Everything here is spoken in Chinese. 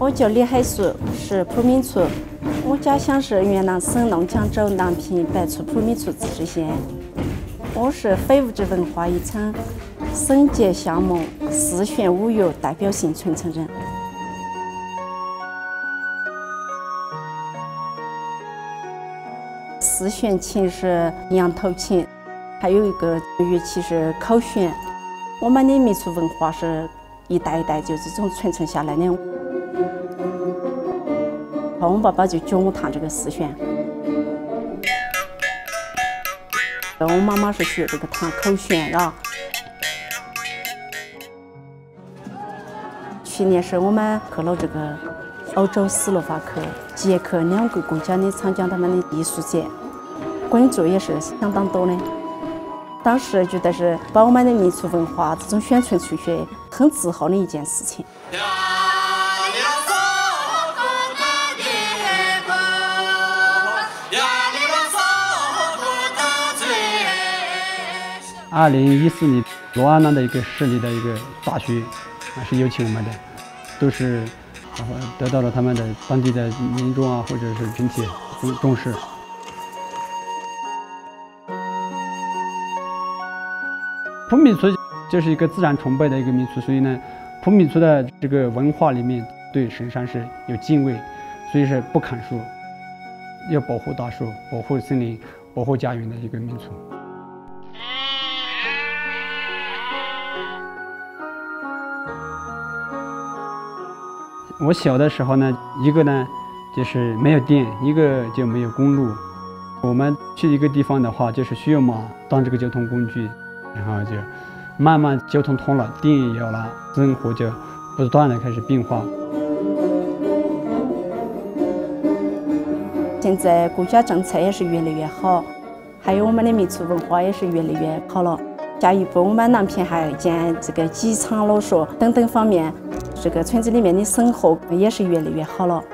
我叫李海素，是普民村。我家乡是云南省弄江州南平白族普民村自治县。我是非物质文化遗产省级项目四弦舞乐代表性传承人。四弦琴是羊头琴，还有一个乐器是口弦。我们的民俗文化是一代一代就这种传承下来的。我爸爸就教我弹这个四弦，我妈妈是学这个弹口弦，啊。去年是我们去了这个欧洲斯洛伐克、捷克两个国家的参加他们的艺术节，关注也是相当多的。当时觉得是把我们的民族文化这种宣传出去，很自豪的一件事情。二零一四年，罗安南的一个市里的一个大学，啊是邀请我们的，都是，得到了他们的当地的民众啊或者是群体重重视。普米族就是一个自然崇拜的一个民族，所以呢，普米族的这个文化里面对神山是有敬畏，所以是不砍树，要保护大树，保护森林，保护家园的一个民族。我小的时候呢，一个呢就是没有电，一个就没有公路。我们去一个地方的话，就是需要马当这个交通工具，然后就慢慢交通通了，电也有了，生活就不断的开始变化。现在国家政策也是越来越好，还有我们的民族文化也是越来越好了。下一步，我们南平还要建这个机场、了说等等方面。这个村子里面的生活也是越来越好了。